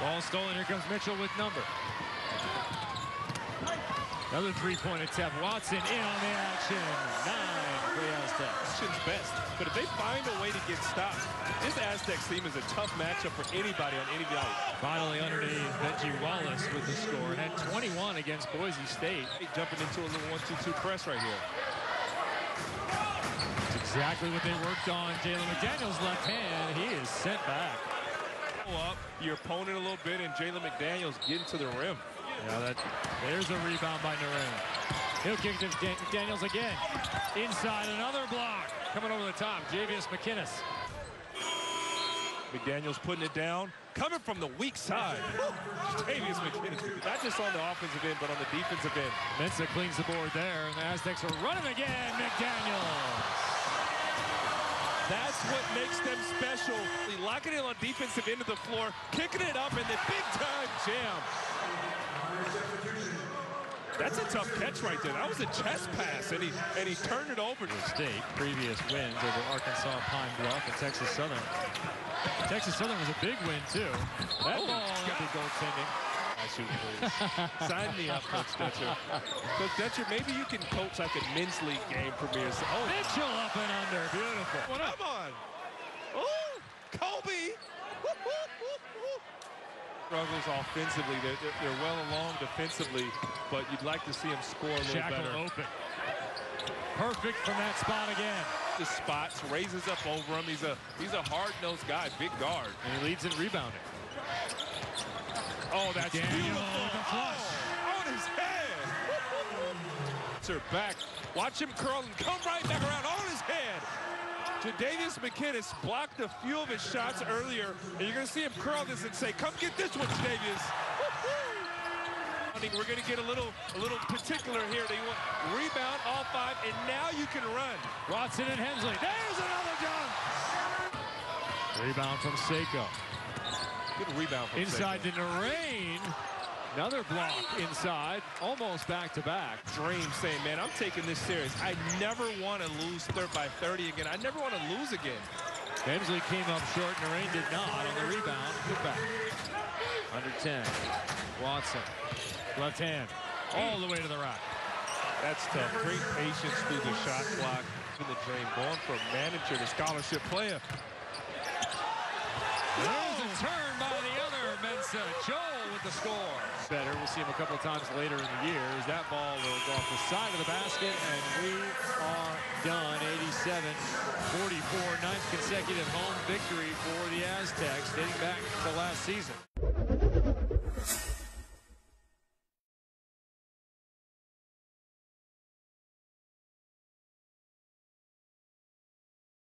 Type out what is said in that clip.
Ball stolen. Here comes Mitchell with number. Another three-point attempt. Watson in on the action. Nine for the Aztecs. Washington's best. But if they find a way to get stopped, this Aztecs team is a tough matchup for anybody on any night. Finally underneath Benji Wallace with the score. And had 21 against Boise State. Jumping into a little 1-2-2 press right here. That's exactly what they worked on. Jalen McDaniels left hand. He is sent back. Up your opponent a little bit, and Jalen McDaniels getting to the rim. Yeah, that, there's a rebound by Narain. He'll kick to McDaniels again. Inside, another block. Coming over the top, Jayveous McKinnis. McDaniels putting it down. Coming from the weak side. Jayveous McKinnis. Not just on the offensive end, but on the defensive end. Mensah cleans the board there, and the Aztecs are running again. McDaniels. That's what makes them special. Locking it on defensive end of the floor, kicking it up, and the big-time jam. That's a tough catch right there. That was a chest pass, and he and he turned it over. to State previous wins over Arkansas, Pine Bluff, and Texas Southern. Texas Southern was a big win too. That Oh, ball, God. big goaltending. I shoot, please. Sign me up, Coach Dutcher. Coach Dutcher, maybe you can coach like a men's league game premiere. Oh, Mitchell up and under, beautiful. What up? Come on. Oh, Kobe. Woo. Struggles offensively. They're, they're, they're well along defensively, but you'd like to see him score a little Shackle better. open. Perfect from that spot again. The spots, raises up over him. He's a he's a hard-nosed guy, big guard. And he leads in rebounding. Oh, that's McDaniel beautiful. with flush. Oh, on his head. Sir, back. Watch him curl and come right back around on his head. Jadavius McKinnis blocked a few of his shots earlier, and you're going to see him curl this and say, come get this one, Jadavius. We're going to get a little a little particular here. They want rebound all five, and now you can run. Watson and Hemsley. There's another dunk. Rebound from Seiko. Good rebound from Inside Seiko. to Narain. Another block inside, almost back to back. Dream saying, man, I'm taking this serious. I never want to lose third by 30 again. I never want to lose again. Hemsley came up short, Narain did not on the rebound. Good back. Under 10. Watson. Left hand. All the way to the rack. That's tough. Great patience through the shot clock. In the dream, going from manager to scholarship player. There's a turn by the other Mensah. With the score. Better. We'll see him a couple of times later in the year as that ball will go off the side of the basket, and we are done. 87-44, ninth consecutive home victory for the Aztecs dating back to last season.